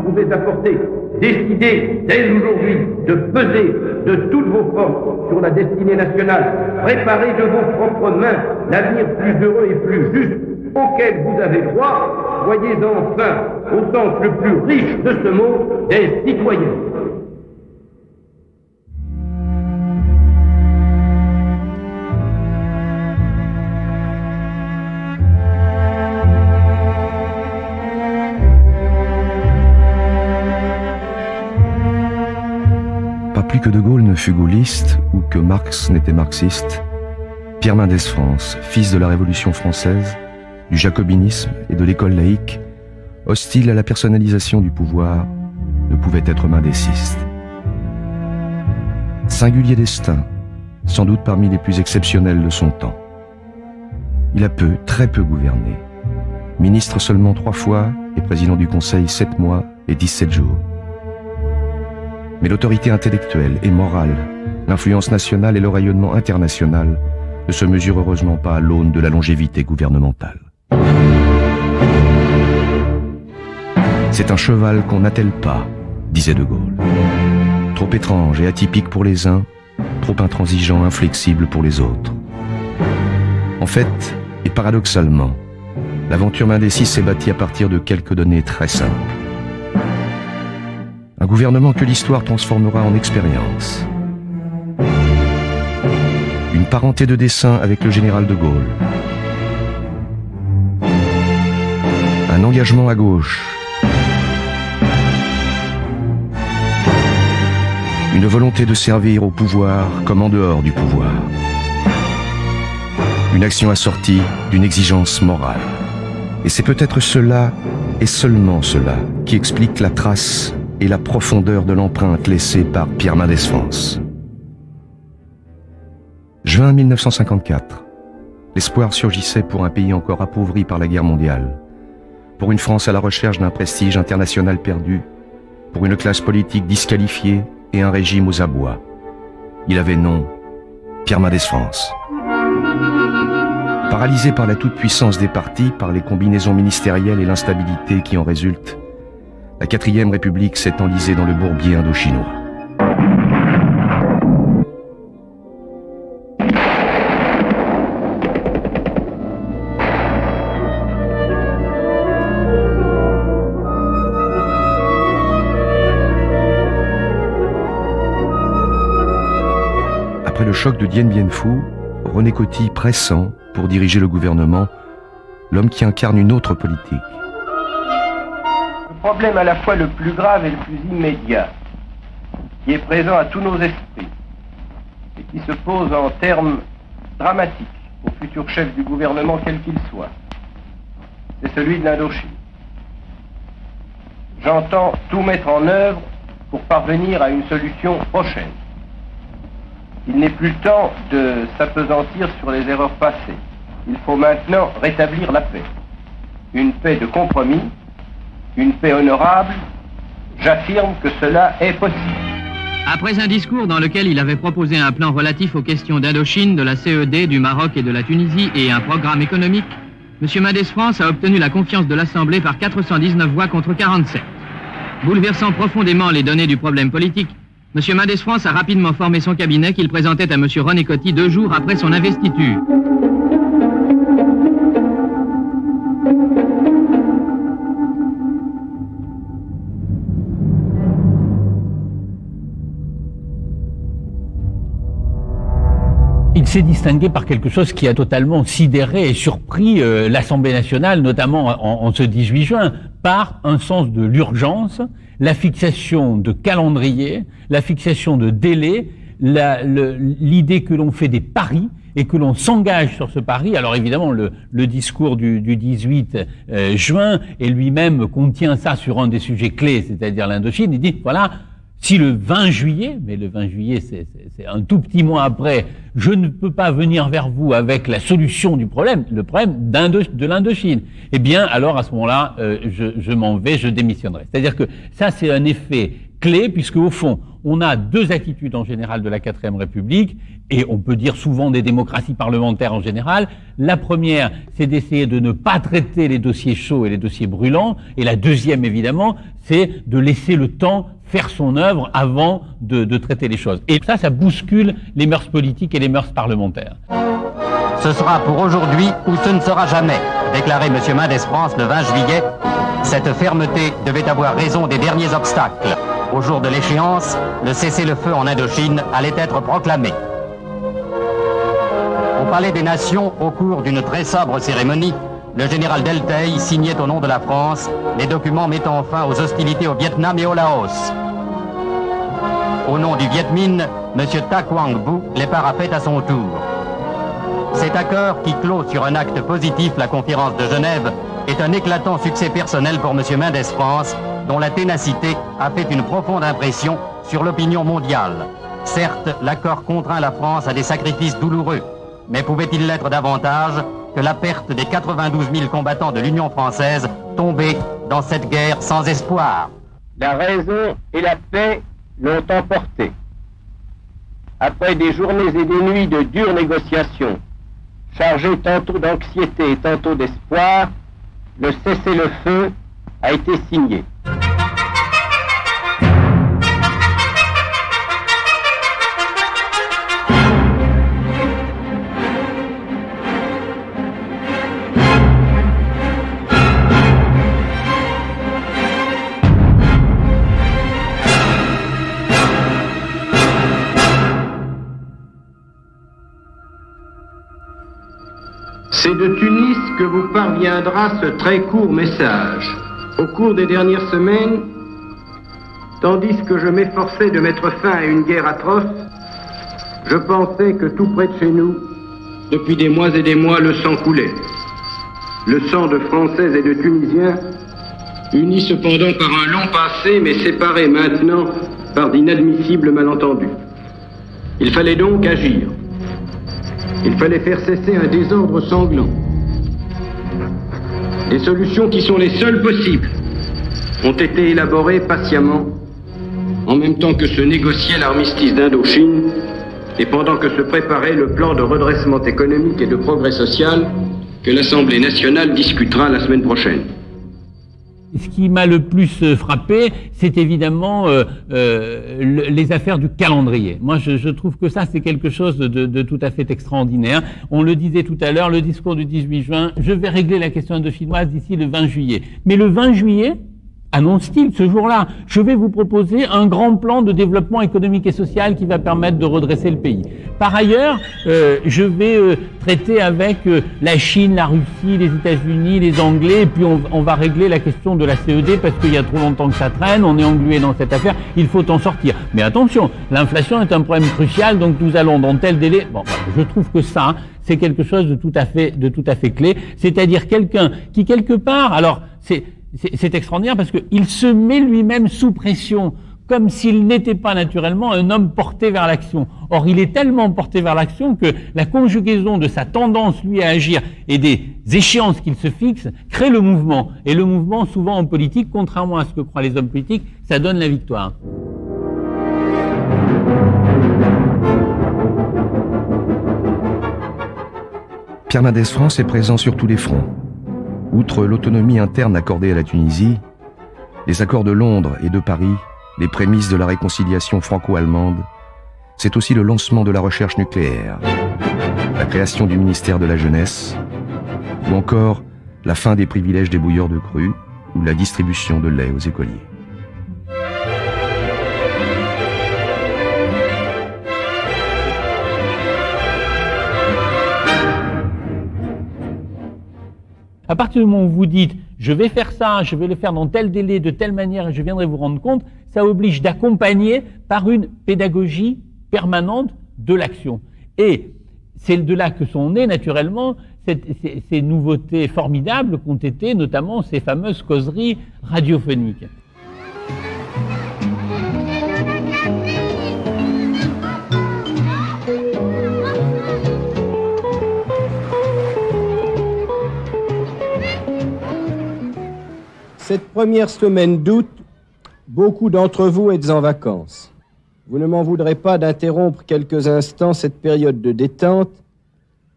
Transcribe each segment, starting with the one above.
vous pouvez apporter. Décidez dès aujourd'hui de peser de toutes vos forces sur la destinée nationale. Préparez de vos propres mains l'avenir plus heureux et plus juste auquel vous avez droit. Soyez enfin, au sens le plus riche de ce mot, des citoyens. Que De Gaulle ne fut gaulliste ou que Marx n'était marxiste, Pierre Mendès France, fils de la Révolution française, du jacobinisme et de l'école laïque, hostile à la personnalisation du pouvoir, ne pouvait être mendéciste. Singulier destin, sans doute parmi les plus exceptionnels de son temps. Il a peu, très peu gouverné. Ministre seulement trois fois et président du Conseil sept mois et dix-sept jours. Mais l'autorité intellectuelle et morale, l'influence nationale et le rayonnement international ne se mesurent heureusement pas à l'aune de la longévité gouvernementale. C'est un cheval qu'on n'attelle pas, disait De Gaulle. Trop étrange et atypique pour les uns, trop intransigeant, inflexible pour les autres. En fait, et paradoxalement, l'aventure Mendessis s'est bâtie à partir de quelques données très simples. Un gouvernement que l'histoire transformera en expérience. Une parenté de dessin avec le général de Gaulle. Un engagement à gauche. Une volonté de servir au pouvoir comme en dehors du pouvoir. Une action assortie d'une exigence morale. Et c'est peut-être cela, et seulement cela, qui explique la trace et la profondeur de l'empreinte laissée par Pierre Mendès France. Juin 1954. L'espoir surgissait pour un pays encore appauvri par la guerre mondiale, pour une France à la recherche d'un prestige international perdu, pour une classe politique disqualifiée et un régime aux abois. Il avait nom Pierre Mendès France. Paralysé par la toute-puissance des partis, par les combinaisons ministérielles et l'instabilité qui en résultent, la quatrième république s'est enlisée dans le bourbier indo-chinois. Après le choc de Dien Bien Phu, René Coty pressant pour diriger le gouvernement, l'homme qui incarne une autre politique problème à la fois le plus grave et le plus immédiat, qui est présent à tous nos esprits, et qui se pose en termes dramatiques au futur chef du gouvernement, quel qu'il soit, c'est celui de l'Indochine. J'entends tout mettre en œuvre pour parvenir à une solution prochaine. Il n'est plus temps de s'apesantir sur les erreurs passées. Il faut maintenant rétablir la paix. Une paix de compromis une paix honorable, j'affirme que cela est possible. Après un discours dans lequel il avait proposé un plan relatif aux questions d'Indochine, de la CED, du Maroc et de la Tunisie et un programme économique, M. Mendès France a obtenu la confiance de l'Assemblée par 419 voix contre 47. Bouleversant profondément les données du problème politique, M. Mendès France a rapidement formé son cabinet qu'il présentait à M. René Coty deux jours après son investiture. S'est distingué par quelque chose qui a totalement sidéré et surpris euh, l'Assemblée nationale, notamment en, ce 18 juin, par un sens de l'urgence, la fixation de calendrier, la fixation de délai, l'idée que l'on fait des paris et que l'on s'engage sur ce pari. Alors évidemment, le, discours du, 18 euh, juin et lui-même contient ça sur un des sujets clés, c'est-à-dire l'Indochine. Il dit, voilà, si le 20 juillet, mais le 20 juillet c'est un tout petit mois après, je ne peux pas venir vers vous avec la solution du problème, le problème de l'Indochine, eh bien alors à ce moment-là, euh, je, je m'en vais, je démissionnerai. C'est-à-dire que ça c'est un effet clé, puisque au fond, on a deux attitudes en général de la quatrième République, et on peut dire souvent des démocraties parlementaires en général. La première, c'est d'essayer de ne pas traiter les dossiers chauds et les dossiers brûlants, et la deuxième, évidemment, c'est de laisser le temps faire son œuvre avant de, traiter les choses. Et ça, ça bouscule les mœurs politiques et les mœurs parlementaires. Ce sera pour aujourd'hui ou ce ne sera jamais, déclarait M. Mendes France le 20 juillet. Cette fermeté devait avoir raison des derniers obstacles. Au jour de l'échéance, le cessez-le-feu en Indochine allait être proclamé. Au Palais des Nations, au cours d'une très sobre cérémonie, le général Delteil signait au nom de la France les documents mettant fin aux hostilités au Vietnam et au Laos. Au nom du Viet Minh, M. Ta Quang Bu les parapet à son tour. Cet accord, qui clôt sur un acte positif la conférence de Genève, est un éclatant succès personnel pour M. Mendes France, dont la ténacité a fait une profonde impression sur l'opinion mondiale. Certes, l'accord contraint la France à des sacrifices douloureux, mais pouvait-il l'être davantage que la perte des 92 000 combattants de l'Union française tombés dans cette guerre sans espoir? La raison et la paix l'ont emporté. Après des journées et des nuits de dures négociations, chargées tantôt d'anxiété et tantôt d'espoir, le cessez-le-feu a été signé. C'est de Tunis que vous parviendra ce très court message. Au cours des dernières semaines, tandis que je m'efforçais de mettre fin à une guerre atroce, je pensais que tout près de chez nous, depuis des mois et des mois, le sang coulait. Le sang de Français et de Tunisiens, unis cependant par un long passé, mais séparés maintenant par d'inadmissibles malentendus. Il fallait donc agir. Il fallait faire cesser un désordre sanglant. Les solutions qui sont les seules possibles ont été élaborées patiemment, en même temps que se négociait l'armistice d'Indochine et pendant que se préparait le plan de redressement économique et de progrès social que l'Assemblée nationale discutera la semaine prochaine. Ce qui m'a le plus euh, frappé, c'est évidemment euh, euh, les affaires du calendrier. Moi, je, trouve que ça, c'est quelque chose de, de, tout à fait extraordinaire. On le disait tout à l'heure, le discours du 18 juin, je vais régler la question indochinoise d'ici le 20 juillet. Mais le 20 juillet, annonce-t-il ce jour-là, je vais vous proposer un grand plan de développement économique et social qui va permettre de redresser le pays. Par ailleurs, euh, je vais euh, traiter avec euh, la Chine, la Russie, les États-Unis, les Anglais, et puis on, on, va régler la question de la CED parce qu'il y a trop longtemps que ça traîne, on est englué dans cette affaire, il faut en sortir. Mais attention, l'inflation est un problème crucial, donc nous allons dans tel délai. Bon, je trouve que ça, c'est quelque chose de tout à fait, de tout à fait clé, c'est-à-dire quelqu'un qui quelque part, alors c'est c'est extraordinaire parce qu'il se met lui-même sous pression, comme s'il n'était pas naturellement un homme porté vers l'action. Or, il est tellement porté vers l'action que la conjugaison de sa tendance, lui, à agir et des échéances qu'il se fixe crée le mouvement. Et le mouvement, souvent en politique, contrairement à ce que croient les hommes politiques, ça donne la victoire. Pierre Mendès France est présent sur tous les fronts. Outre l'autonomie interne accordée à la Tunisie, les accords de Londres et de Paris, les prémices de la réconciliation franco-allemande, c'est aussi le lancement de la recherche nucléaire, la création du ministère de la Jeunesse, ou encore la fin des privilèges des bouilleurs de cru ou la distribution de lait aux écoliers. À partir du moment où vous dites je vais faire ça, je vais le faire dans tel délai, de telle manière, je viendrai vous rendre compte, ça oblige d'accompagner par une pédagogie permanente de l'action. Et c'est de là que sont nées naturellement ces, ces nouveautés formidables qu'ont été notamment ces fameuses causeries radiophoniques. Cette première semaine d'août Beaucoup d'entre vous êtes en vacances. Vous ne m'en voudrez pas d'interrompre quelques instants cette période de détente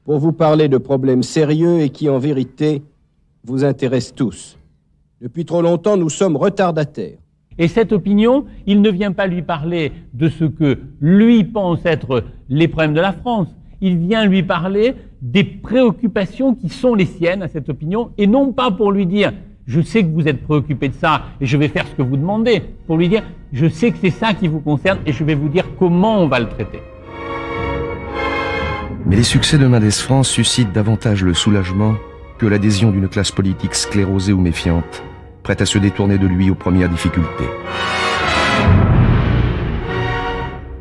pour vous parler de problèmes sérieux et qui, en vérité, vous intéressent tous. Depuis trop longtemps, nous sommes retardataires. Et cette opinion, il ne vient pas lui parler de ce que lui pense être les problèmes de la France. Il vient lui parler des préoccupations qui sont les siennes à cette opinion, et non pas pour lui dire je sais que vous êtes préoccupé de ça et je vais faire ce que vous demandez, pour lui dire je sais que c'est ça qui vous concerne et je vais vous dire comment on va le traiter. Mais les succès de Mendes France suscitent davantage le soulagement que l'adhésion d'une classe politique sclérosée ou méfiante, prête à se détourner de lui aux premières difficultés.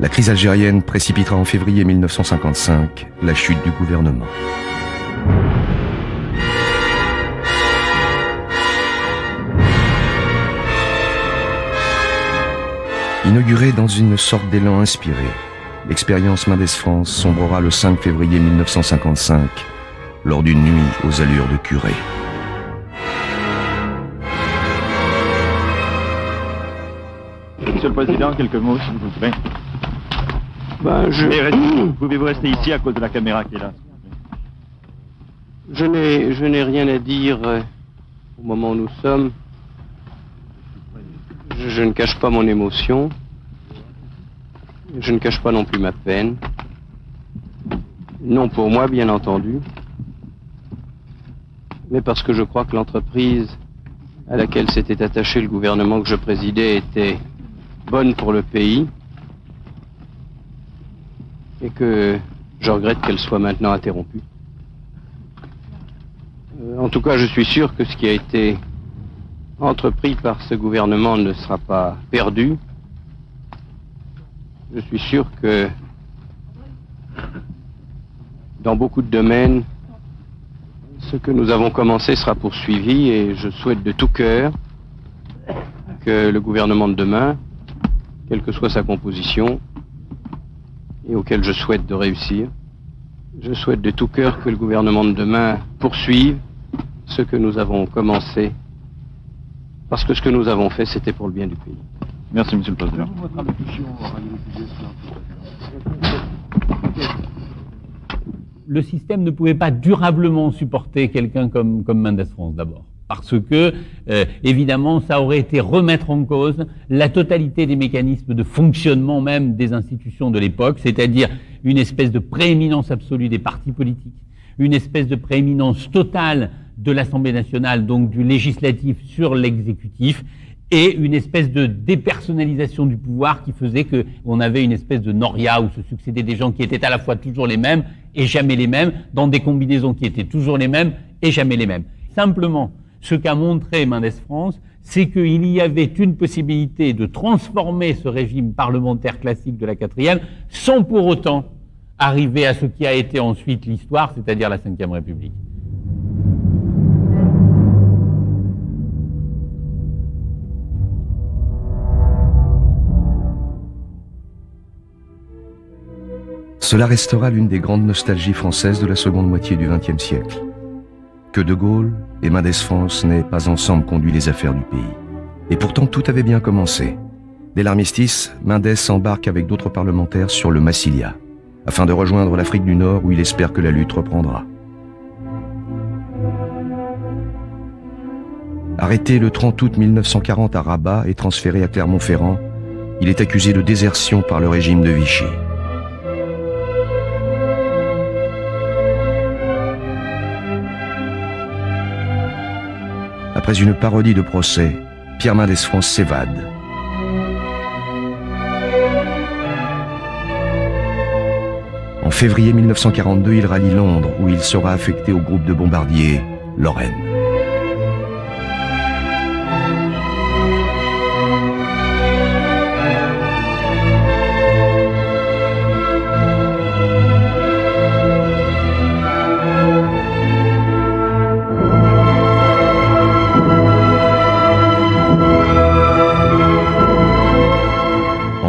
La crise algérienne précipitera en février 1955 la chute du gouvernement. Inaugurée dans une sorte d'élan inspiré, l'expérience Mendes France sombrera le 5 février 1955 lors d'une nuit aux allures de curé. Monsieur le Président, quelques mots, s'il vous plaît. Ben, je... Pouvez-vous rester ici à cause de la caméra qui est là Je n'ai, je n'ai rien à dire euh, au moment où nous sommes. Je, ne cache pas mon émotion. Je ne cache pas non plus ma peine. Non pour moi, bien entendu. Mais parce que je crois que l'entreprise à laquelle s'était attaché le gouvernement que je présidais était bonne pour le pays et que je regrette qu'elle soit maintenant interrompue. Euh, en tout cas, je suis sûr que ce qui a été entrepris par ce gouvernement ne sera pas perdu. Je suis sûr que dans beaucoup de domaines, ce que nous avons commencé sera poursuivi et je souhaite de tout cœur que le gouvernement de demain, quelle que soit sa composition, et auquel je souhaite de réussir. Je souhaite de tout cœur que le gouvernement de demain poursuive ce que nous avons commencé, parce que ce que nous avons fait, c'était pour le bien du pays. Merci, Monsieur le Président. Le système ne pouvait pas durablement supporter quelqu'un comme, comme Mendes France, d'abord parce que, euh, évidemment, ça aurait été remettre en cause la totalité des mécanismes de fonctionnement même des institutions de l'époque, c'est-à-dire une espèce de prééminence absolue des partis politiques, une espèce de prééminence totale de l'Assemblée nationale, donc du législatif sur l'exécutif, et une espèce de dépersonnalisation du pouvoir qui faisait qu'on avait une espèce de noria où se succédaient des gens qui étaient à la fois toujours les mêmes et jamais les mêmes, dans des combinaisons qui étaient toujours les mêmes et jamais les mêmes. Simplement, ce qu'a montré Mendes France, c'est qu'il y avait une possibilité de transformer ce régime parlementaire classique de la quatrième sans pour autant arriver à ce qui a été ensuite l'histoire, c'est-à-dire la Ve République. Cela restera l'une des grandes nostalgies françaises de la seconde moitié du XXe siècle que De Gaulle et Mendes France n'aient pas ensemble conduit les affaires du pays. Et pourtant tout avait bien commencé. Dès l'armistice, Mendes s'embarque avec d'autres parlementaires sur le Massilia, afin de rejoindre l'Afrique du Nord où il espère que la lutte reprendra. Arrêté le 30 août 1940 à Rabat et transféré à Clermont-Ferrand, il est accusé de désertion par le régime de Vichy. Après une parodie de procès, Pierre Mendès France s'évade. En février 1942, il rallie Londres où il sera affecté au groupe de bombardiers Lorraine.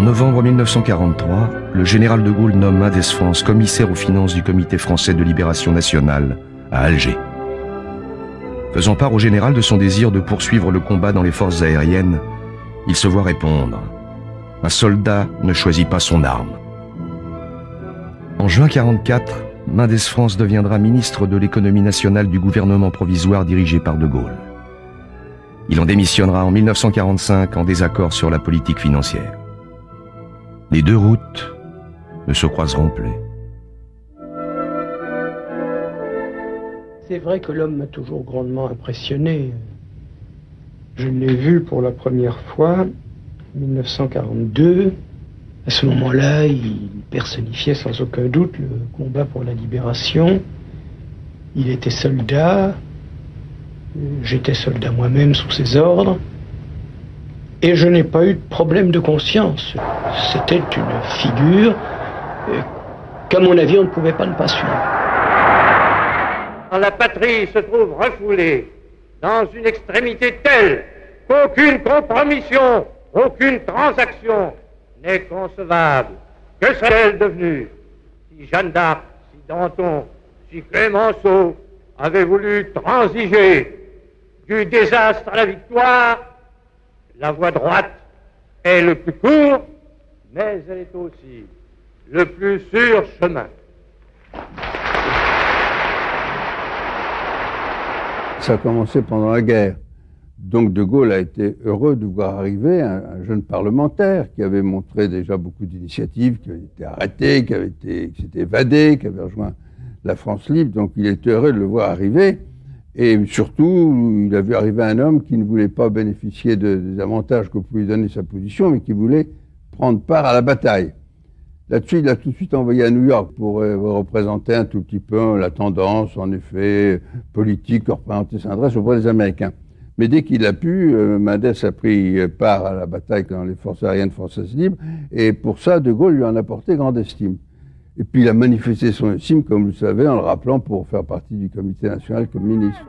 Novembre 1943, le général de Gaulle nomme Mendes France commissaire aux finances du Comité français de libération nationale à Alger. Faisant part au général de son désir de poursuivre le combat dans les forces aériennes, Il se voit répondre. Un soldat ne choisit pas son arme. En juin 44, Mendes France deviendra ministre de l'économie nationale du gouvernement provisoire dirigé par De Gaulle. Il en démissionnera en 1945 en désaccord sur la politique financière. Les deux routes ne se croiseront plus. C'est vrai que l'homme m'a toujours grandement impressionné. Je l'ai vu pour la première fois en 1942. À ce moment-là, il personnifiait sans aucun doute le combat pour la libération. Il était soldat. J'étais soldat moi-même sous ses ordres. Et je n'ai pas eu de problème de conscience. C'était une figure euh, qu'à mon avis, on ne pouvait pas ne pas suivre. Quand la patrie se trouve refoulée dans une extrémité telle qu'aucune compromission, aucune transaction n'est concevable, que serait-elle devenue si Jeanne d'Arc, si Danton, si Clémenceau avaient voulu transiger du désastre à la victoire la voie droite est le plus court, mais elle est aussi le plus sûr chemin. Ça a commencé pendant la guerre. Donc De Gaulle a été heureux de voir arriver un, jeune parlementaire qui avait montré déjà beaucoup d'initiatives, qui avait été arrêté, qui avait été, qui s'était évadé, qui avait rejoint la France libre. Donc il était heureux de le voir arriver. Et surtout, il a vu arriver un homme qui ne voulait pas bénéficier des avantages que pouvait donner sa position, mais qui voulait prendre part à la bataille. Là-dessus, il a tout de suite envoyé à New York pour euh, représenter un tout petit peu la tendance, en effet, politique, représenter saint adresse auprès des Américains. Mais dès qu'il a pu, euh, Mendes a pris part à la bataille dans les forces aériennes françaises libres, et pour ça, De Gaulle lui en a porté grande estime. Et puis il a manifesté son estime, comme vous le savez, en le rappelant pour faire partie du comité national comme ministre.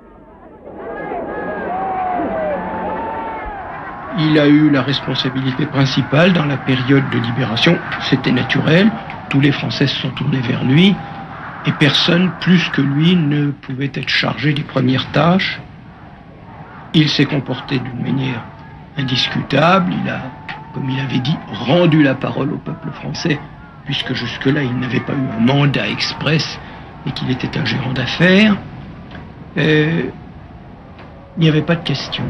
Il a eu la responsabilité principale dans la période de libération. C'était naturel. Tous les Français se sont tournés vers lui. Et personne plus que lui ne pouvait être chargé des premières tâches. Il s'est comporté d'une manière indiscutable. Il a, comme il avait dit, rendu la parole au peuple français puisque jusque-là il n'avait pas eu un mandat express et qu'il était un gérant d'affaires, euh, il n'y avait pas de question.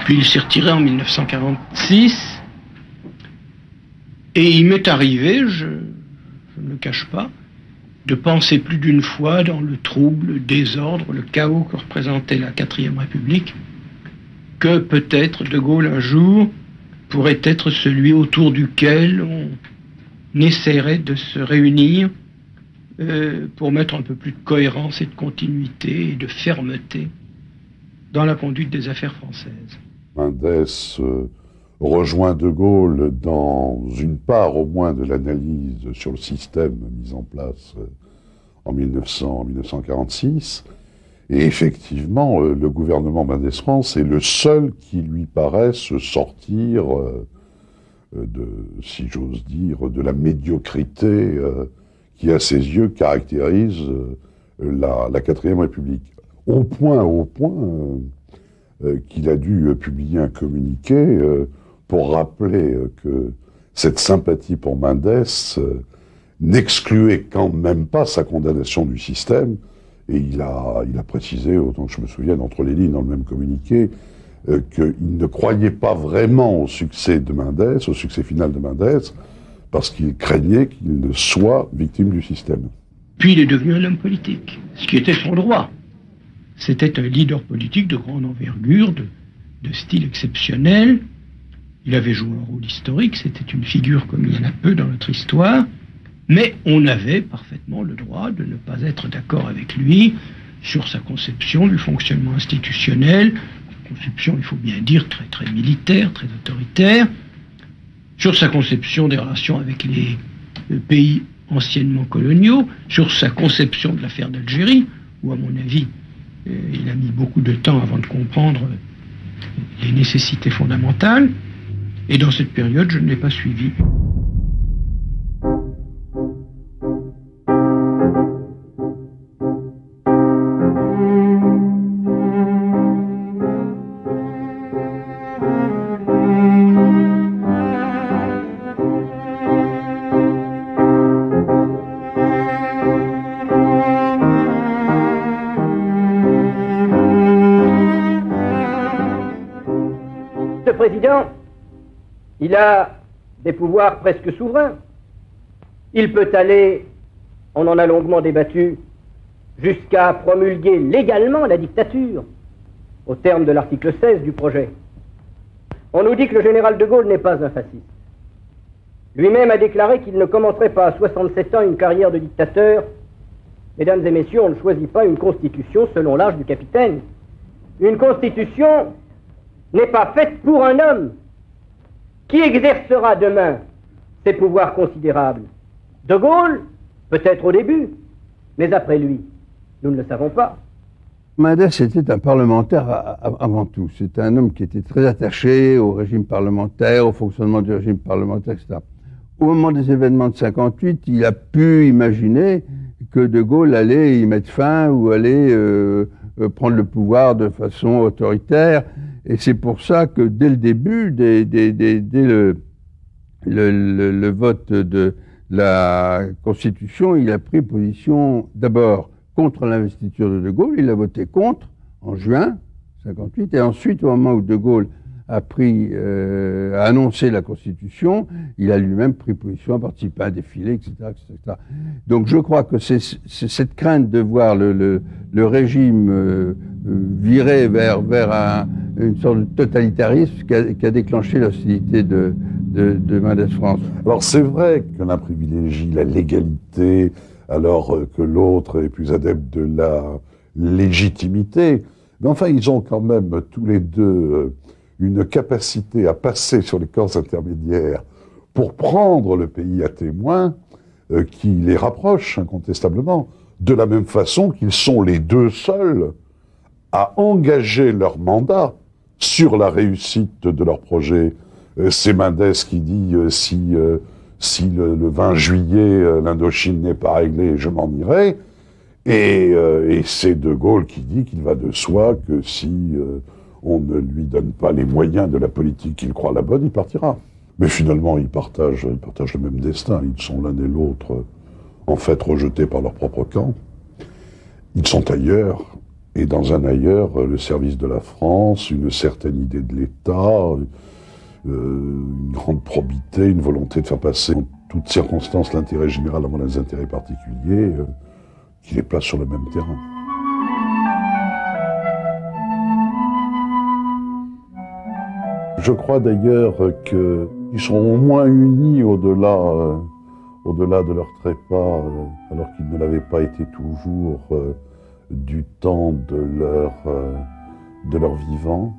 Puis il s'est retiré en 1946 et il m'est arrivé, je, ne le cache pas, de penser plus d'une fois dans le trouble, le désordre, le chaos que représentait la quatrième République, que peut-être De Gaulle un jour pourrait être celui autour duquel on essaierait de se réunir euh, pour mettre un peu plus de cohérence et de continuité et de fermeté dans la conduite des affaires françaises. Mendes euh, rejoint De Gaulle dans une part au moins de l'analyse sur le système mis en place euh, en 1900, 1946. Et effectivement, le gouvernement Mendes France est le seul qui lui paraisse sortir de, si j'ose dire, de la médiocrité euh, qui, à ses yeux, caractérise euh, la, la quatrième République. Au point, au point qu'il a dû publier un communiqué pour rappeler que cette sympathie pour Mendes n'excluait quand même pas sa condamnation du système. Et il a, il a précisé, autant que je me souvienne, entre les lignes dans le même communiqué, euh, qu'il ne croyait pas vraiment au succès de Mendes, au succès final de Mendes, parce qu'il craignait qu'il ne soit victime du système. Puis il est devenu un homme politique, ce qui était son droit. C'était un leader politique de grande envergure, de, de style exceptionnel. Il avait joué un rôle historique, c'était une figure comme il y en a peu dans notre histoire, mais on avait parfaitement le droit de ne pas être d'accord avec lui sur sa conception du fonctionnement institutionnel, conception, il faut bien dire, très, très militaire, très autoritaire, sur sa conception des relations avec les euh, pays anciennement coloniaux, sur sa conception de l'affaire d'Algérie, où, à mon avis, euh, il a mis beaucoup de temps avant de comprendre les nécessités fondamentales. Et dans cette période, je ne l'ai pas suivi. Il a des pouvoirs presque souverains. Il peut aller, on en a longuement débattu, jusqu'à promulguer légalement la dictature, au terme de l'article 16 du projet. On nous dit que le général de Gaulle n'est pas un fasciste. Lui-même a déclaré qu'il ne commencerait pas à 67 ans une carrière de dictateur. Mesdames et messieurs, on ne choisit pas une constitution selon l'âge du capitaine. Une constitution n'est pas faite pour un homme. Qui exercera demain ses pouvoirs considérables? De Gaulle Peut-être au début, mais après lui, nous ne le savons pas. Mendes était un parlementaire avant tout. C'était un homme qui était très attaché au régime parlementaire, au fonctionnement du régime parlementaire, etc. Au moment des événements de 58, il a pu imaginer que De Gaulle allait y mettre fin ou allait euh, euh, prendre le pouvoir de façon autoritaire. Et c'est pour ça que dès le début, dès, le, le, vote de la Constitution, il a pris position d'abord contre l'investiture de De Gaulle. Il a voté contre en juin 58. Et ensuite, au moment où De Gaulle a pris, euh, annoncé la Constitution, il a lui-même pris position, a participé à un défilé, etc., etc. Donc je crois que c'est cette crainte de voir le, le, régime euh, virer vers, vers un, une sorte de totalitarisme qui a, déclenché l'hostilité de, de, de Mendes France. Alors c'est vrai qu'on a privilégié la légalité, alors euh, que l'autre est plus adepte de la légitimité. Mais enfin, ils ont quand même tous les deux euh, une capacité à passer sur les corps intermédiaires pour prendre le pays à témoin euh, qui les rapproche incontestablement, de la même façon qu'ils sont les deux seuls à engager leur mandat sur la réussite de leur projet. C'est Mendes qui dit si si le, 20 juillet euh, l'Indochine n'est pas réglée, je m'en irai. Euh, et, c'est De Gaulle qui dit qu'il va de soi que si euh, on ne lui donne pas les moyens de la politique qu'il croit la bonne, il partira. Mais finalement, ils partagent, le même destin. Ils sont l'un et l'autre, en fait, rejetés par leur propre camp. Ils sont ailleurs, et dans un ailleurs, le service de la France, une certaine idée de l'État, euh, une grande probité, une volonté de faire passer en toutes circonstances l'intérêt général avant les intérêts particuliers, euh, qui les place sur le même terrain. Je crois d'ailleurs qu'ils sont au moins unis au-delà euh, au-delà de leur trépas, alors qu'ils ne l'avaient pas été toujours du temps de leur, de leur vivant.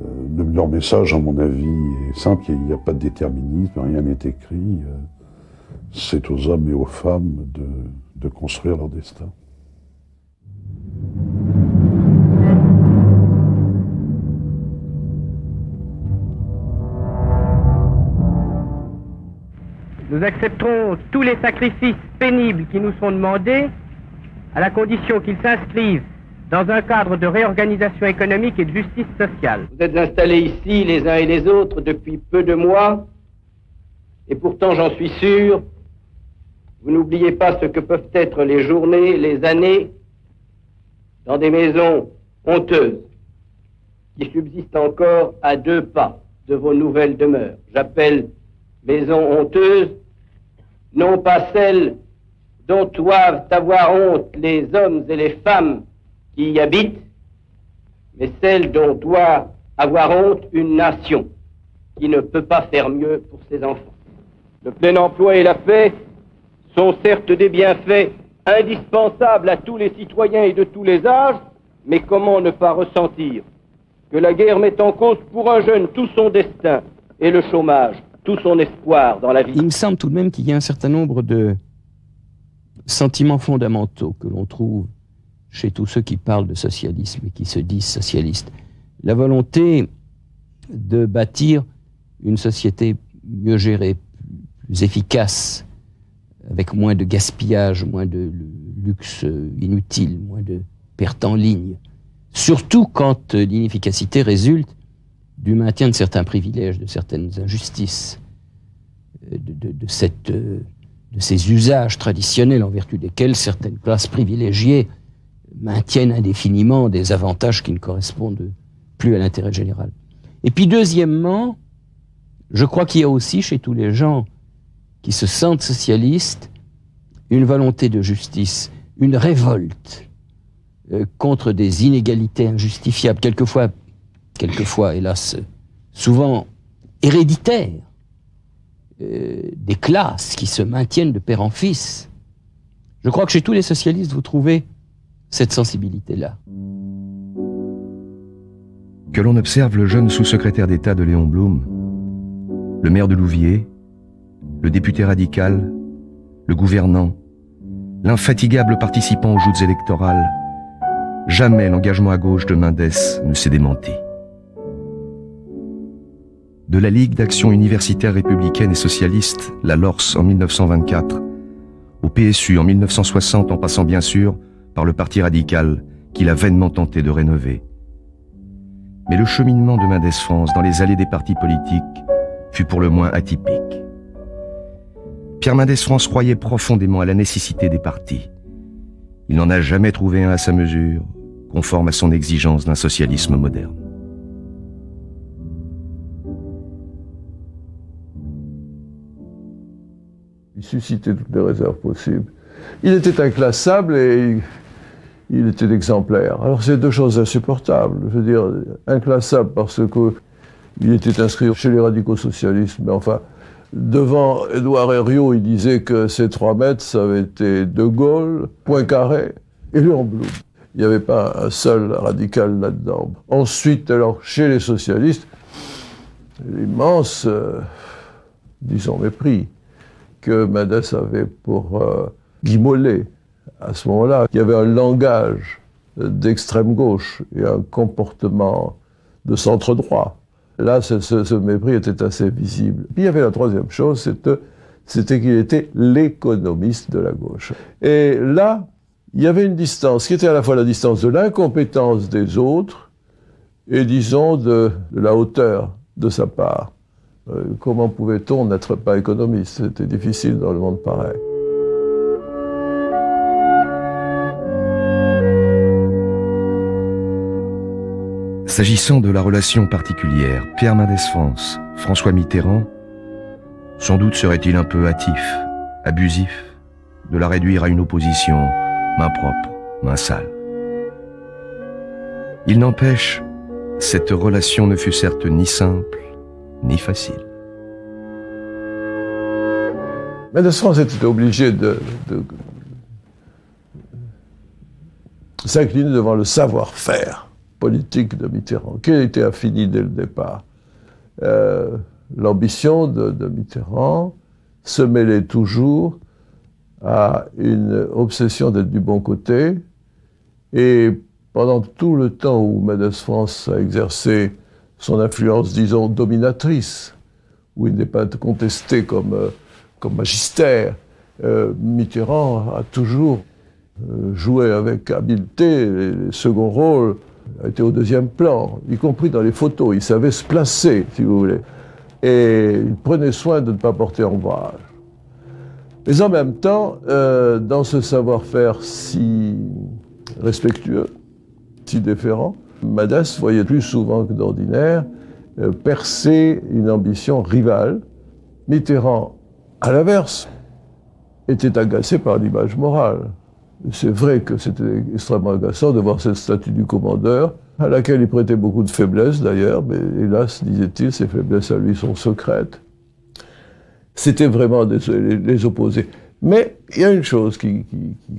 Euh, le leur message, à mon avis, est simple, il n'y a pas de déterminisme, rien n'est écrit. Euh, c'est aux hommes et aux femmes de, de construire leur destin. Nous accepterons tous les sacrifices pénibles qui nous sont demandés à la condition qu'ils s'inscrivent dans un cadre de réorganisation économique et de justice sociale. Vous êtes installés ici les uns et les autres depuis peu de mois, et pourtant j'en suis sûr, vous n'oubliez pas ce que peuvent être les journées, les années, dans des maisons honteuses, qui subsistent encore à deux pas de vos nouvelles demeures. J'appelle maisons honteuses, non pas celles dont doivent avoir honte les hommes et les femmes qui y habite, mais celle dont doit avoir honte une nation qui ne peut pas faire mieux pour ses enfants. Le plein emploi et la paix sont certes des bienfaits indispensables à tous les citoyens et de tous les âges, mais comment ne pas ressentir que la guerre met en cause pour un jeune tout son destin et le chômage, tout son espoir dans la vie. Il me semble tout de même qu'il y a un certain nombre de sentiments fondamentaux que l'on trouve chez tous ceux qui parlent de socialisme et qui se disent socialistes. La volonté de bâtir une société mieux gérée, plus efficace, avec moins de gaspillage, moins de luxe inutile, moins de pertes en ligne. Surtout quand l'inefficacité résulte du maintien de certains privilèges, de certaines injustices, de, de, cette, de ces usages traditionnels en vertu desquels certaines classes privilégiées maintiennent indéfiniment des avantages qui ne correspondent plus à l'intérêt général. Et puis deuxièmement, je crois qu'il y a aussi chez tous les gens qui se sentent socialistes une volonté de justice, une révolte euh, contre des inégalités injustifiables, quelquefois, quelquefois, hélas, souvent héréditaires, euh, des classes qui se maintiennent de père en fils. Je crois que chez tous les socialistes, vous trouvez cette sensibilité-là. Que l'on observe le jeune sous-secrétaire d'État de Léon Blum, le maire de Louviers, le député radical, le gouvernant, l'infatigable participant aux joutes électorales, jamais l'engagement à gauche de Mendès ne s'est démenti. De la Ligue d'action universitaire républicaine et socialiste, la LORS en 1924, au PSU en 1960 en passant bien sûr par le Parti radical qu'il a vainement tenté de rénover. Mais le cheminement de Mendès France dans les allées des partis politiques fut pour le moins atypique. Pierre Mendès France croyait profondément à la nécessité des partis. Il n'en a jamais trouvé un à sa mesure, conforme à son exigence d'un socialisme moderne. Il suscitait toutes les réserves possibles. Il était inclassable et il, était exemplaire. Alors c'est deux choses insupportables. Je veux dire, inclassable parce qu'il était inscrit chez les radicaux socialistes, mais enfin, Devant Édouard Herriot, il disait que ces trois mètres, ça avait été De Gaulle, Poincaré et Léon Blum. Il n'y avait pas un seul radical là-dedans. Ensuite, alors, chez les socialistes, l'immense, euh, disons, mépris que Mendes avait pour euh, à ce moment-là. Il y avait un langage d'extrême gauche et un comportement de centre droit. Là, ce, mépris était assez visible. Puis il y avait la troisième chose, c'était qu'il était l'économiste de la gauche. Et là, il y avait une distance qui était à la fois la distance de l'incompétence des autres et, disons, de, la hauteur de sa part. Euh, comment pouvait-on n'être pas économiste? C'était difficile dans le monde pareil. S'agissant de la relation particulière Pierre Mendès France, François Mitterrand, sans doute serait-il un peu hâtif, abusif, de la réduire à une opposition main propre, main sale. Il n'empêche, cette relation ne fut certes ni simple, ni facile. France était obligé de, de s'incliner devant le savoir-faire politique de Mitterrand, qui était infini dès le départ. Euh, l'ambition de, Mitterrand se mêlait toujours à une obsession d'être du bon côté. Et pendant tout le temps où Mendes France a exercé son influence, disons, dominatrice, où il n'est pas contesté comme, euh, comme magistère, euh, Mitterrand a toujours joué avec habileté les seconds rôles était au deuxième plan, y compris dans les photos. Il savait se placer, si vous voulez. Et il prenait soin de ne pas porter ombrage. Mais en même temps, euh, dans ce savoir-faire si respectueux, si déférent, Madès voyait plus souvent que d'ordinaire euh, percer une ambition rivale. Mitterrand, à l'inverse, était agacé par l'image morale. C'est vrai que c'était extrêmement agaçant de voir cette statue du commandeur, à laquelle il prêtait beaucoup de faiblesse d'ailleurs, mais hélas, disait-il, ces faiblesses à lui sont secrètes. C'était vraiment les, opposés. Mais il y a une chose qui,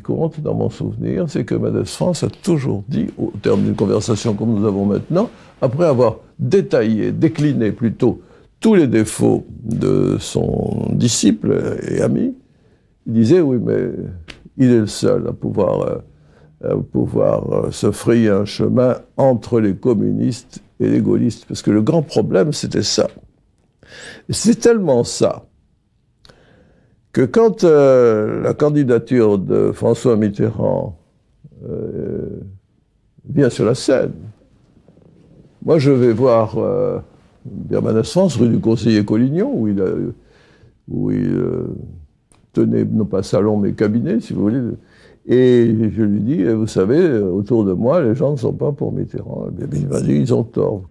compte dans mon souvenir, c'est que Madès France a toujours dit, au terme d'une conversation comme nous avons maintenant, après avoir détaillé, décliné plutôt tous les défauts de son disciple et ami, il disait, oui, mais il est le seul à pouvoir, euh, pouvoir euh, se frayer un chemin entre les communistes et les gaullistes. Parce que le grand problème, c'était ça. C'est tellement ça que quand euh, la candidature de François Mitterrand vient sur la scène, moi je vais voir euh, France, rue du conseiller Collignon, où il, où il tenait non pas salon mais cabinet, si vous voulez. Et je lui dis, vous savez, autour de moi, les gens ne sont pas pour Mitterrand. Il m'a dit, ils ont tort.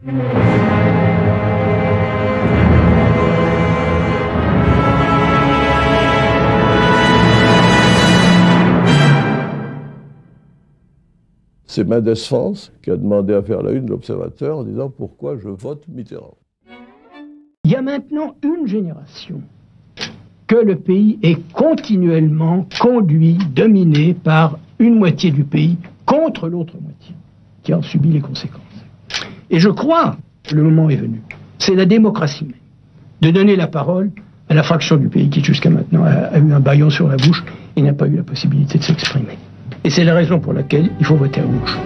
C'est Mendes France qui a demandé à faire la une de l'Observateur en disant pourquoi je vote Mitterrand. Il y a maintenant une génération que le pays est continuellement conduit, dominé par une moitié du pays contre l'autre moitié, qui en subit les conséquences. Et je crois que le moment est venu. C'est la démocratie même, de donner la parole à la fraction du pays qui jusqu'à maintenant a, eu un baillon sur la bouche et n'a pas eu la possibilité de s'exprimer. Et c'est la raison pour laquelle il faut voter à gauche.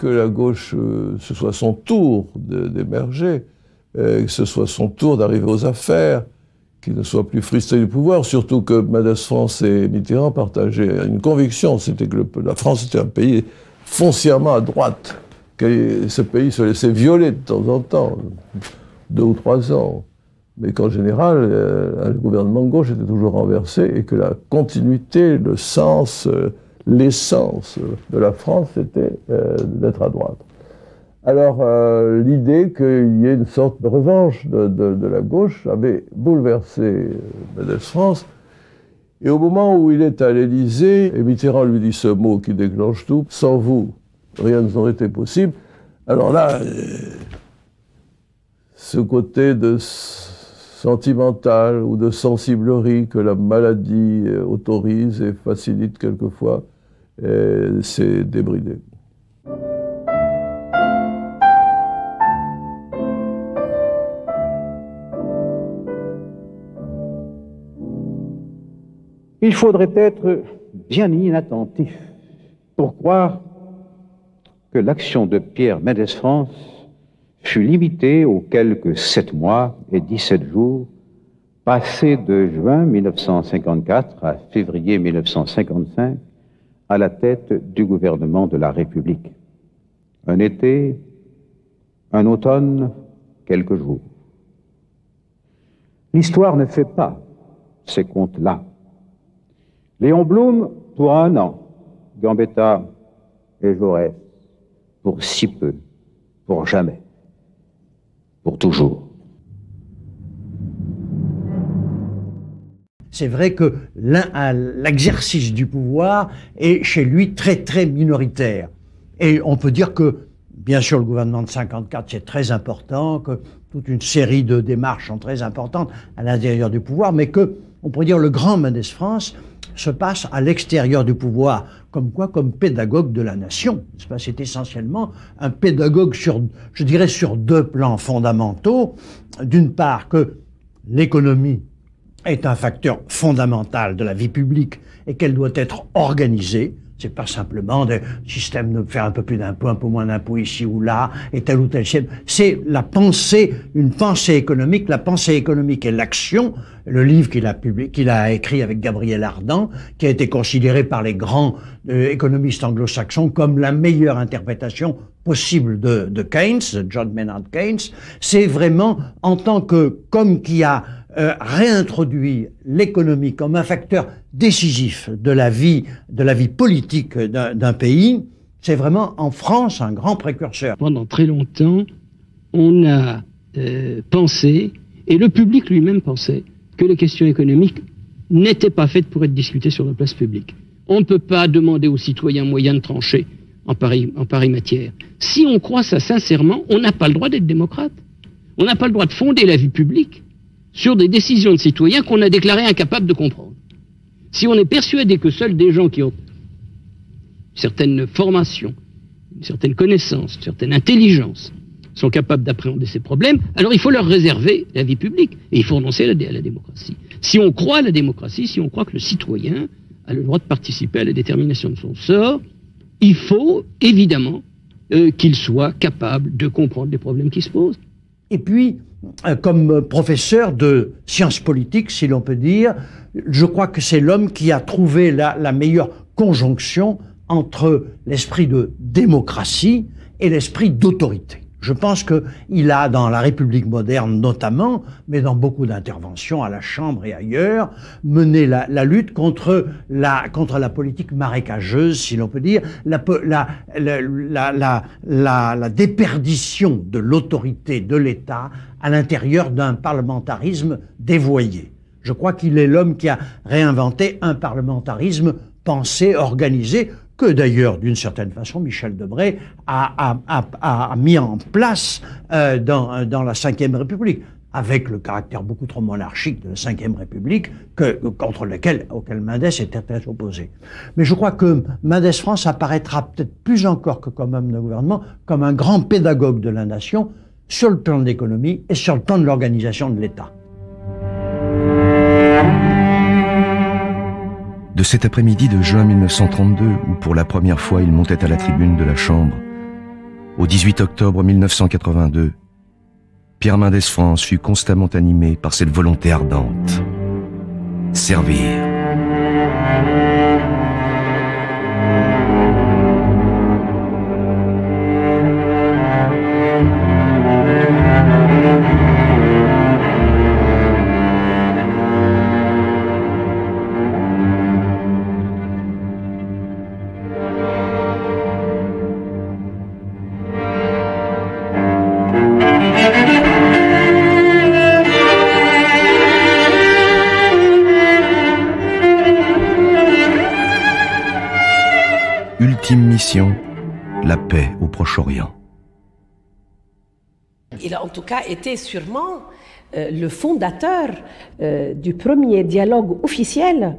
Que la gauche, euh, ce soit son tour d'émerger, euh, que ce soit son tour d'arriver aux affaires, qu'il ne soit plus frustré du pouvoir, surtout que Mendes France et Mitterrand partageaient une conviction, c'était que la France était un pays foncièrement à droite, que ce pays se laissait violer de temps en temps, deux ou trois ans, mais qu'en général, euh, un gouvernement de gauche était toujours renversé et que la continuité, le sens, l'essence de la France, c'était euh, d'être à droite. Alors, euh, l'idée qu'il y ait une sorte de revanche de, la gauche avait bouleversé euh, Mendes France. Et au moment où il est à l'Élysée, et Mitterrand lui dit ce mot qui déclenche tout, sans vous, rien n'aurait été possible. Alors là, ce côté de sentimental ou de sensiblerie que la maladie autorise et facilite quelquefois, s'est débridé. Il faudrait être bien inattentif pour croire que l'action de Pierre Mendès France fut limitée aux quelques sept mois et dix-sept jours passés de juin 1954 à février 1955 à la tête du gouvernement de la République. Un été, un automne, quelques jours. L'histoire ne fait pas ces comptes-là. Léon Blum pour un an, Gambetta et Jaurès pour si peu, pour jamais, toujours. c'est vrai que l'exercice du pouvoir est chez lui très très minoritaire. Et on peut dire que, bien sûr, le gouvernement de 54, c'est très important, que toute une série de démarches sont très importantes à l'intérieur du pouvoir, mais que, on pourrait dire, le grand Mendes France se passe à l'extérieur du pouvoir, comme quoi, comme pédagogue de la nation. C'est essentiellement un pédagogue sur, je dirais, sur deux plans fondamentaux. D'une part, que l'économie est un facteur fondamental de la vie publique et qu'elle doit être organisée. C'est pas simplement des systèmes de faire un peu plus d'impôts, un peu moins d'impôts ici ou là, et tel ou tel système. C'est la pensée, une pensée économique. La pensée économique et l'action. Le livre qu'il a publié, qu'il a écrit avec Gabriel Ardan, qui a été considéré par les grands euh, économistes anglo-saxons comme la meilleure interprétation possible de, de Keynes, John Maynard Keynes. C'est vraiment en tant que, comme qui a euh, réintroduit l'économie comme un facteur décisif de la vie, de la vie politique d'un pays, c'est vraiment en France un grand précurseur. Pendant très longtemps, on a euh, pensé, et le public lui-même pensait, que les questions économiques n'étaient pas faites pour être discutées sur la place publique. On ne peut pas demander aux citoyens moyens de trancher en pareille, en pareille matière. Si on croit ça sincèrement, on n'a pas le droit d'être démocrate. On n'a pas le droit de fonder la vie publique sur des décisions de citoyens qu'on a déclarées incapables de comprendre. Si on est persuadé que seuls des gens qui ont une certaine formation, une certaine connaissance, une certaine intelligence, sont capables d'appréhender ces problèmes, alors il faut leur réserver la vie publique et il faut renoncer à la, démocratie. Si on croit à la démocratie, si on croit que le citoyen a le droit de participer à la détermination de son sort, il faut évidemment euh, qu'il soit capable de comprendre les problèmes qui se posent. Et puis, euh, comme professeur de sciences politiques, si l'on peut dire, je crois que c'est l'homme qui a trouvé la meilleure conjonction entre l'esprit de démocratie et l'esprit d'autorité. Je pense qu'il a, dans la République moderne notamment, mais dans beaucoup d'interventions à la Chambre et ailleurs, mené la, lutte contre la, contre la politique marécageuse, si l'on peut dire, la, la, la déperdition de l'autorité de l'État à l'intérieur d'un parlementarisme dévoyé. Je crois qu'il est l'homme qui a réinventé un parlementarisme pensé, organisé, que d'ailleurs, d'une certaine façon, Michel Debré a, a, a, mis en place euh, dans, dans la Ve République avec le caractère beaucoup trop monarchique de la Ve République, que, contre lequel, auquel Mendès était très opposé. Mais je crois que Mendès France apparaîtra peut-être plus encore que comme homme de gouvernement, comme un grand pédagogue de la nation sur le plan de l'économie et sur le plan de l'organisation de l'État. De cet après-midi de juin 1932 où pour la première fois il montait à la tribune de la Chambre, au 18 octobre 1982, Pierre Mendès France fut constamment animé par cette volonté ardente. Servir. En tout cas été sûrement euh, le fondateur euh, du premier dialogue officiel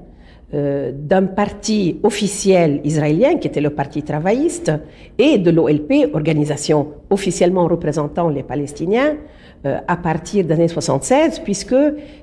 euh, d'un parti officiel israélien qui était le Parti travailliste et de l'OLP, organisation officiellement représentant les Palestiniens, à partir des années 76, puisque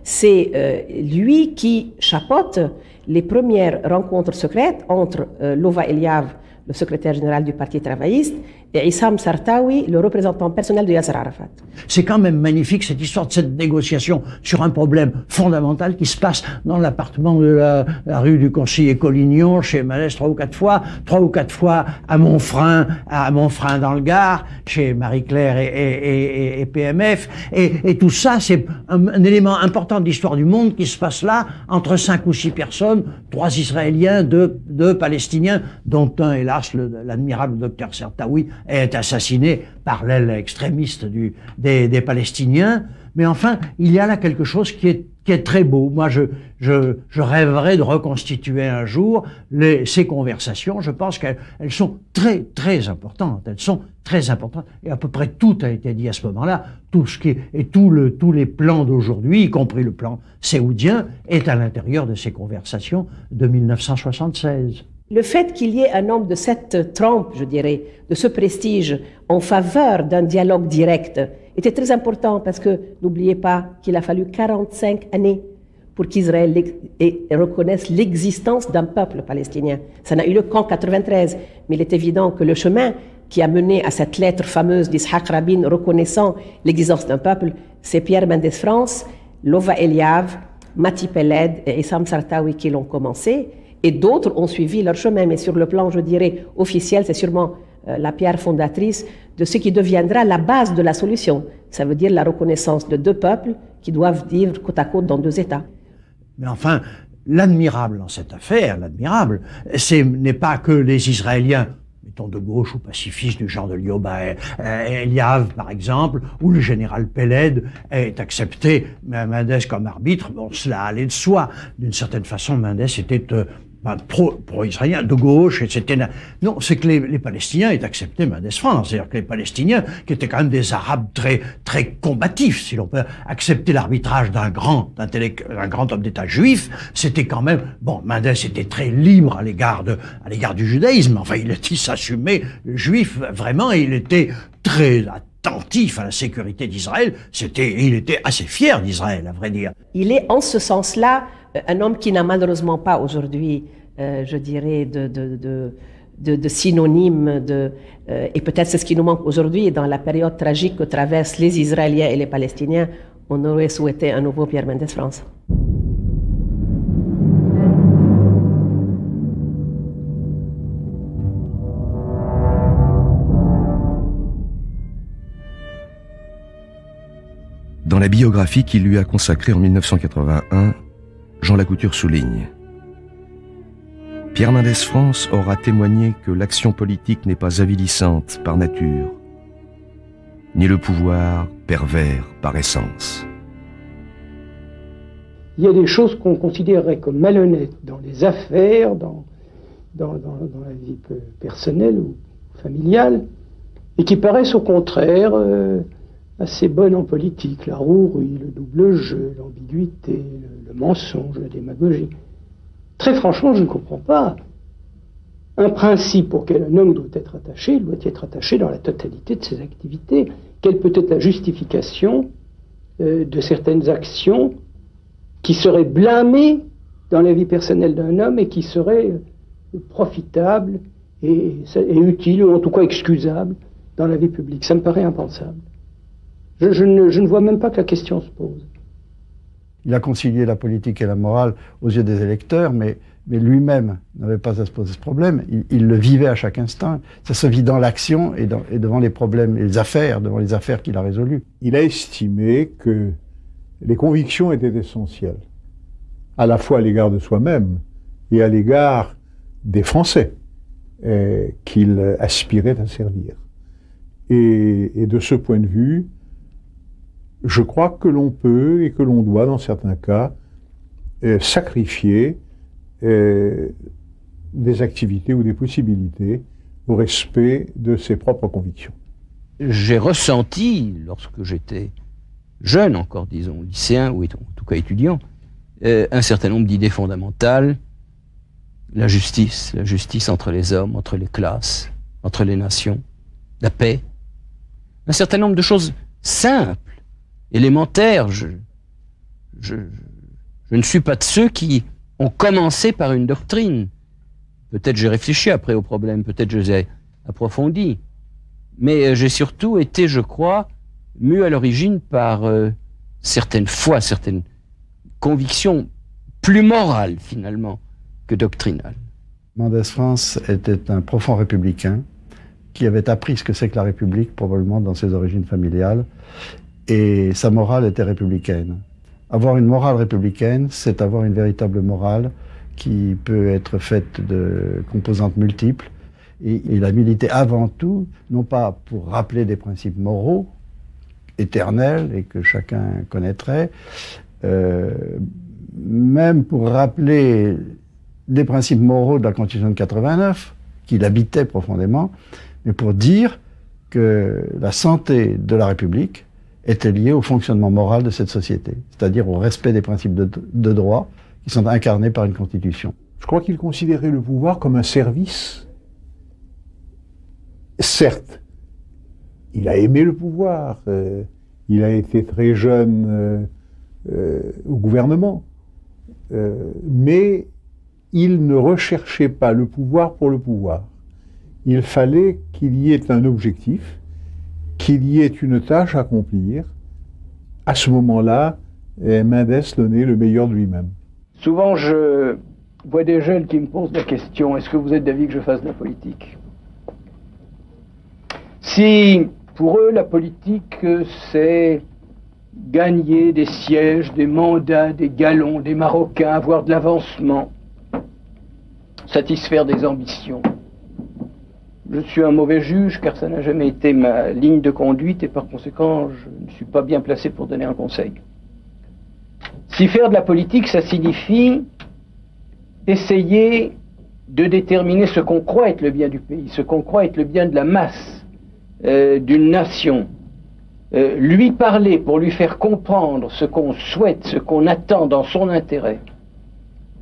c'est lui qui chapeaute les premières rencontres secrètes entre Lova Eliav, le secrétaire général du Parti travailliste, Issam Sartawi, le représentant personnel de Yasser Arafat. C'est quand même magnifique cette histoire de cette négociation sur un problème fondamental qui se passe dans l'appartement de la, rue du Conseiller Collignon, chez Malès, trois ou quatre fois, trois ou quatre fois à Montfrein, à Montfrein dans le Gard, chez Marie-Claire et, et, PMF. Et, tout ça, c'est un, un, élément important de l'histoire du monde qui se passe là, entre cinq ou six personnes, trois Israéliens, deux, deux Palestiniens, dont un, hélas, l'admirable docteur Sartawi, est assassiné par l'aile extrémiste du, des, des, Palestiniens. Mais enfin, il y a là quelque chose qui est, qui est très beau. Moi, je, je, je rêverais de reconstituer un jour les, ces conversations. Je pense qu'elles elles sont très, très importantes. Elles sont très importantes. Et à peu près tout a été dit à ce moment-là. Tout ce qui est, et tout le, tous les plans d'aujourd'hui, y compris le plan séoudien, est à l'intérieur de ces conversations de 1976. Le fait qu'il y ait un homme de cette trempe, je dirais, de ce prestige en faveur d'un dialogue direct était très important parce que n'oubliez pas qu'il a fallu 45 années pour qu'Israël reconnaisse l'existence d'un peuple palestinien. Ça n'a eu lieu qu'en 93, mais il est évident que le chemin qui a mené à cette lettre fameuse d'Ishaq Rabin reconnaissant l'existence d'un peuple, c'est Pierre Mendès France, Lova Eliav, Mati Peled et Issam Sartawi qui l'ont commencé et d'autres ont suivi leur chemin. Mais sur le plan, je dirais, officiel, c'est sûrement euh, la pierre fondatrice de ce qui deviendra la base de la solution. Ça veut dire la reconnaissance de deux peuples qui doivent vivre côte à côte dans deux États. Mais enfin, l'admirable dans cette affaire, l'admirable, ce n'est pas que les Israéliens mettons de gauche ou pacifistes du genre de Lioba Eliav, par exemple, ou le général Peled est accepté Mendes comme arbitre. Bon, cela allait de soi. D'une certaine façon, Mendes était euh, pro-israélien, de gauche, etc. Non, c'est que les, Palestiniens aient accepté Mendes France. C'est-à-dire que les Palestiniens, qui étaient quand même des Arabes très, très combatifs, si l'on peut accepter l'arbitrage d'un grand, d'un grand homme d'État juif, c'était quand même, bon, Mendes était très libre à l'égard de, à l'égard du judaïsme. Enfin, il, il s'assumait juif vraiment et il était très attentif à la sécurité d'Israël. C'était, il était assez fier d'Israël, à vrai dire. Il est en ce sens-là un homme qui n'a malheureusement pas aujourd'hui, euh, je dirais, de, de, de, euh, et peut-être c'est ce qui nous manque aujourd'hui, dans la période tragique que traversent les Israéliens et les Palestiniens, on aurait souhaité un nouveau Pierre Mendès France. Dans la biographie qu'il lui a consacrée en 1981, Jean Lacouture souligne Pierre Mendès France aura témoigné que l'action politique n'est pas avilissante par nature, ni le pouvoir pervers par essence. Il y a des choses qu'on considérerait comme malhonnêtes dans les affaires, dans, dans, la vie personnelle ou familiale, et qui paraissent au contraire euh, assez bonnes en politique. La rouerie, le double jeu, l'ambiguïté, le mensonge, la démagogie. Très franchement, je ne comprends pas. Un principe auquel un homme doit être attaché, il doit y être attaché dans la totalité de ses activités. Quelle peut être la justification euh, de certaines actions qui seraient blâmées dans la vie personnelle d'un homme et qui seraient euh, profitables et, utiles, ou en tout cas excusables, dans la vie publique? Ça me paraît impensable. Je ne vois même pas que la question se pose. Il a concilié la politique et la morale aux yeux des électeurs, mais, mais lui-même n'avait pas à se poser ce problème. Il, le vivait à chaque instant. Ça se vit dans l'action et, et, devant les problèmes, les affaires, devant les affaires qu'il a résolues. Il a estimé que les convictions étaient essentielles, à la fois à l'égard de soi-même et à l'égard des Français qu'il aspirait à servir. Et, et de ce point de vue, je crois que l'on peut et que l'on doit, dans certains cas, euh, sacrifier euh, des activités ou des possibilités au respect de ses propres convictions. J'ai ressenti, lorsque j'étais jeune encore, disons, lycéen, ou en tout cas étudiant, euh, un certain nombre d'idées fondamentales, la justice, la justice entre les hommes, entre les classes, entre les nations, la paix, un certain nombre de choses simples élémentaire. Je, ne suis pas de ceux qui ont commencé par une doctrine. Peut-être j'ai réfléchi après au problème, peut-être je les ai approfondis. Mais euh, j'ai surtout été, je crois, mu à l'origine par euh, certaines foi, certaines convictions plus morales finalement que doctrinales. Mendès France était un profond républicain qui avait appris ce que c'est que la République, probablement dans ses origines familiales, et sa morale était républicaine. Avoir une morale républicaine, c'est avoir une véritable morale qui peut être faite de composantes multiples. Et il a milité avant tout, non pas pour rappeler des principes moraux, éternels et que chacun connaîtrait, euh, même pour rappeler des principes moraux de la Constitution de 89, qu'il habitait profondément, mais pour dire que la santé de la République était lié au fonctionnement moral de cette société, c'est-à-dire au respect des principes de, droit qui sont incarnés par une constitution. Je crois qu'il considérait le pouvoir comme un service. Certes, il a aimé le pouvoir, euh, il a été très jeune euh, euh, au gouvernement, mais il ne recherchait pas le pouvoir pour le pouvoir. Il fallait qu'il y ait un objectif, qu'il y ait une tâche à accomplir, à ce moment-là, Mendes donnait le meilleur de lui-même. Souvent, je vois des jeunes qui me posent la question est-ce que vous êtes d'avis que je fasse de la politique? Si pour eux, la politique, c'est gagner des sièges, des mandats, des galons, des Marocains, avoir de l'avancement, satisfaire des ambitions, je suis un mauvais juge car ça n'a jamais été ma ligne de conduite et par conséquent je ne suis pas bien placé pour donner un conseil. Si faire de la politique, ça signifie essayer de déterminer ce qu'on croit être le bien du pays, ce qu'on croit être le bien de la masse, euh, d'une nation, euh, lui parler pour lui faire comprendre ce qu'on souhaite, ce qu'on attend dans son intérêt,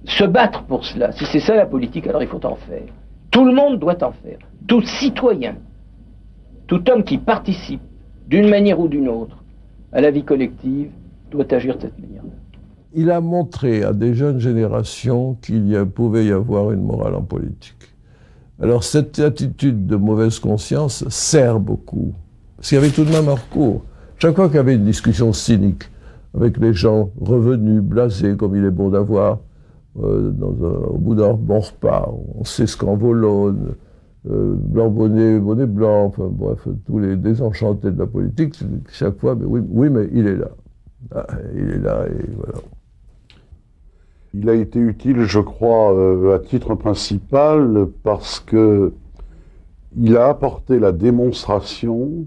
se battre pour cela, si c'est ça la politique, alors il faut en faire. Tout le monde doit en faire. Tout citoyen, tout homme qui participe d'une manière ou d'une autre, à la vie collective, doit agir de cette manière. Il a montré à des jeunes générations qu'il y pouvait y avoir une morale en politique. Alors cette attitude de mauvaise conscience sert beaucoup. Parce qu'il y avait tout de même un recours. Chaque fois qu'il y avait une discussion cynique avec les gens revenus, blasés, comme il est bon d'avoir, euh, au bout d'un bon repas, on sait ce qu'en volonne, euh, blanc bonnet, bonnet blanc, enfin bref, tous les désenchantés de la politique, chaque fois, mais oui, oui mais il est là. Ah, il est là et voilà. Il a été utile, je crois, euh, à titre principal parce que il a apporté la démonstration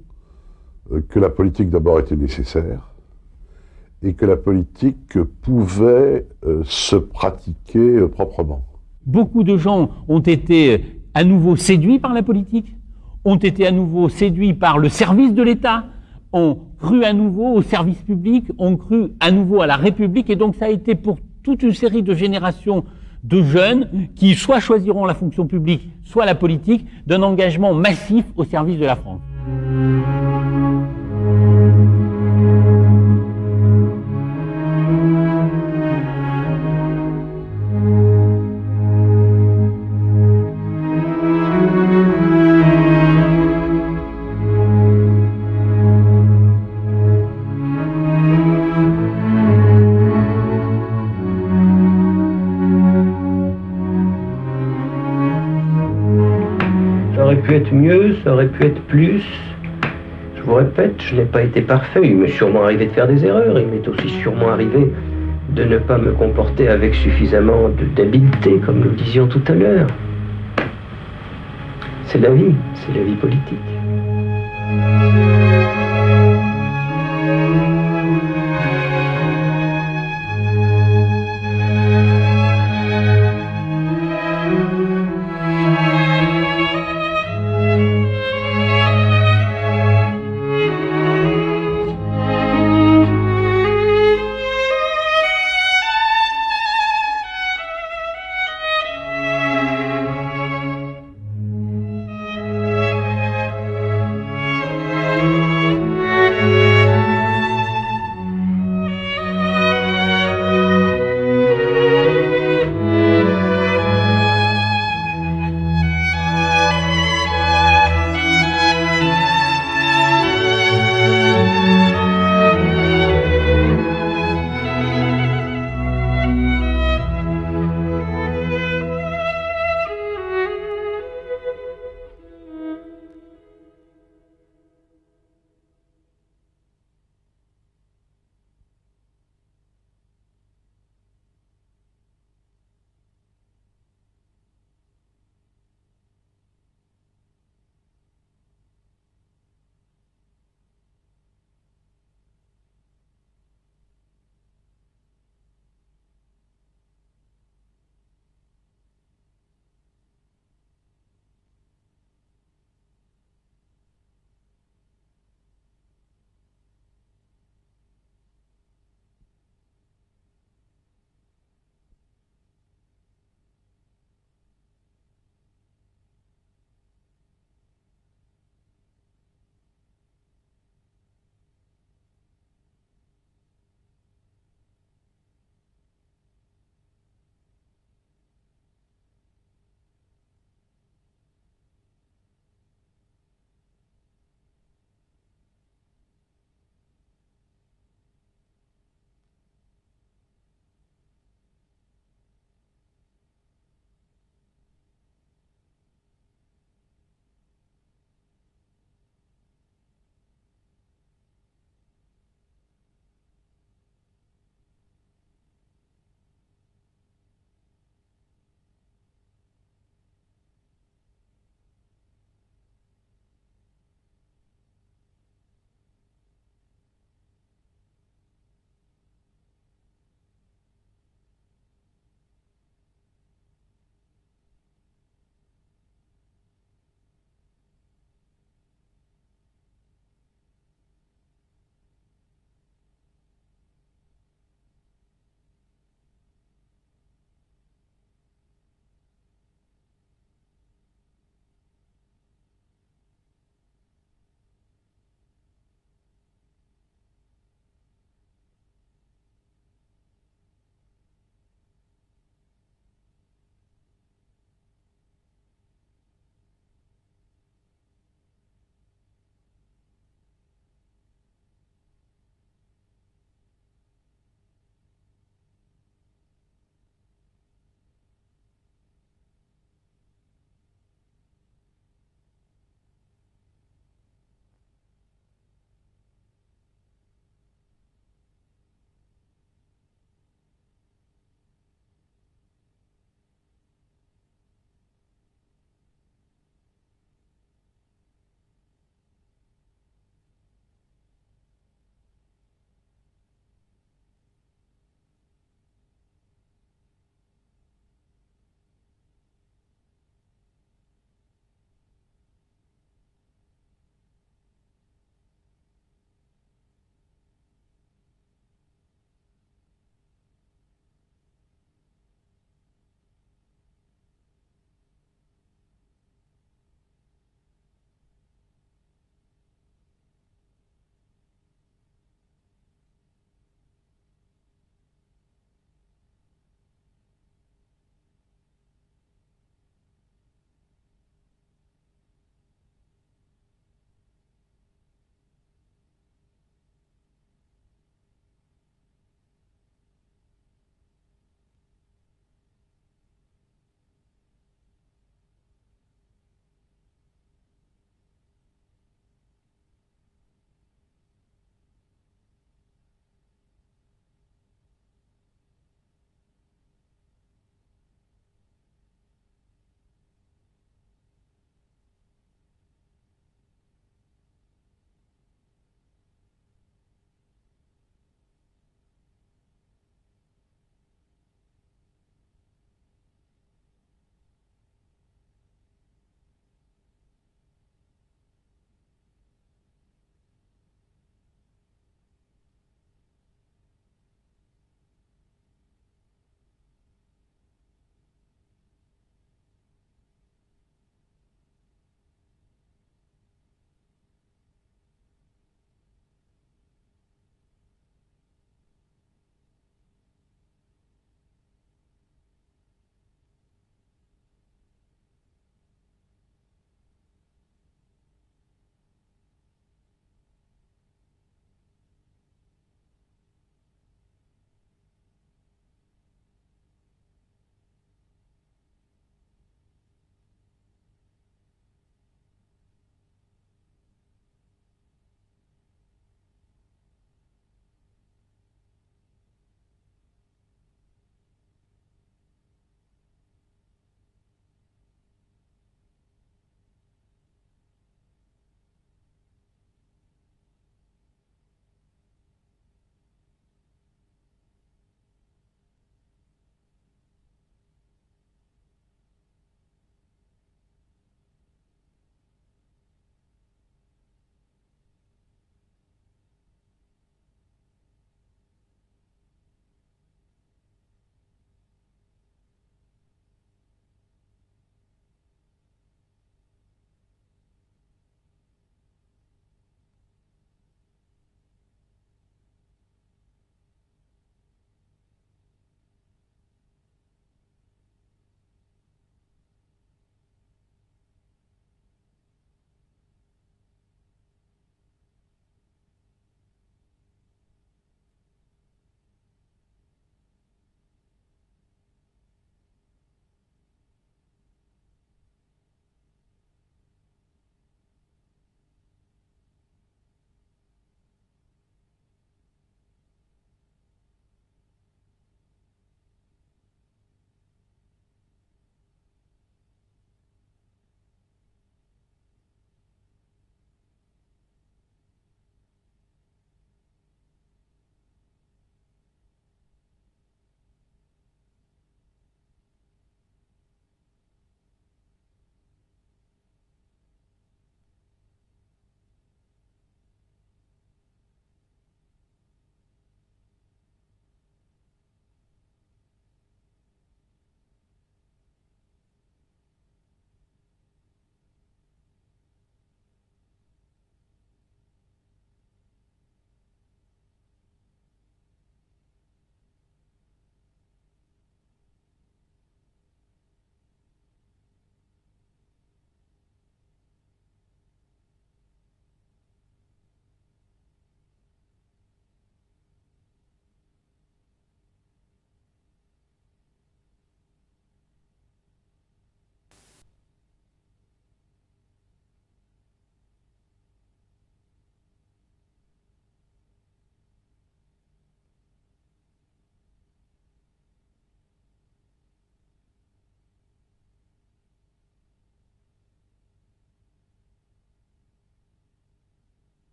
euh, que la politique d'abord était nécessaire et que la politique pouvait euh, se pratiquer proprement. Beaucoup de gens ont été à nouveau séduits par la politique, ont été à nouveau séduits par le service de l'État, ont cru à nouveau au service public, ont cru à nouveau à la République, et donc ça a été pour toute une série de générations de jeunes qui soit choisiront la fonction publique, soit la politique, d'un engagement massif au service de la France. Aurait pu être plus. Je vous répète, je n'ai pas été parfait. Il m'est sûrement arrivé de faire des erreurs. Il m'est aussi sûrement arrivé de ne pas me comporter avec suffisamment d'habileté, comme nous disions tout à l'heure. C'est la vie, c'est la vie politique.